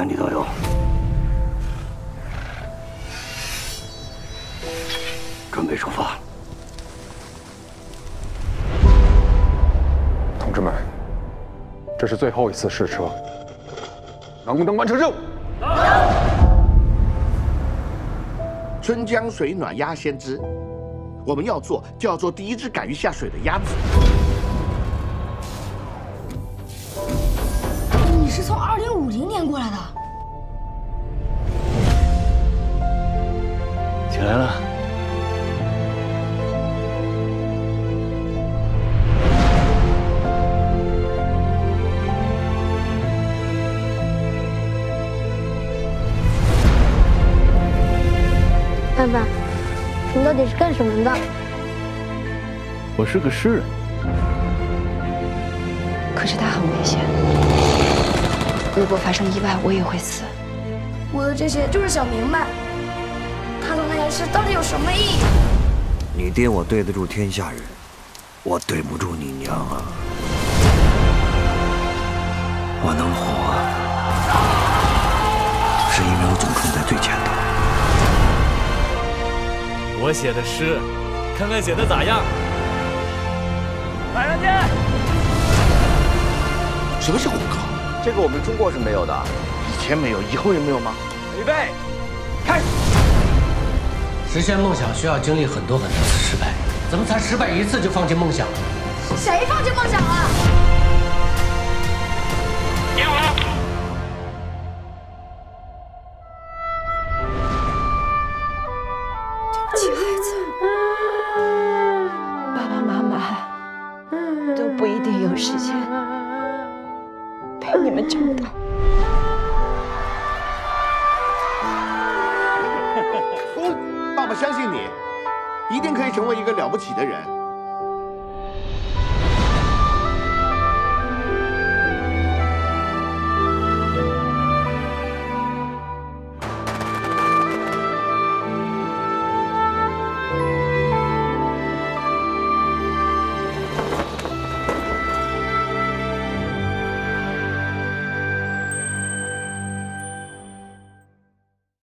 天地都有。准备出发。同志们，这是最后一次试车，能不能完成任务？春江水暖鸭先知，我们要做就要做第一只敢于下水的鸭子。你是从过来的？起来了。爸爸，你到底是干什么的？我是个诗人。可是他很危险，如果发生意外，我也会死。我的这些就是想明白，他做那件事到底有什么意义。你爹我对得住天下人，我对不住你娘啊！我能活，是因为我总冲在最前头。我写的诗，看看写的咋样？马上见。什么是虎哥？这个我们中国是没有的，以前没有，以后也没有吗？预备，开始。实现梦想需要经历很多很多次失败，怎么才失败一次就放弃梦想了？谁放弃梦想了？点火！对不起，孩子，爸爸妈妈都不一定有时间你们长大。爸爸相信你，一定可以成为一个了不起的人。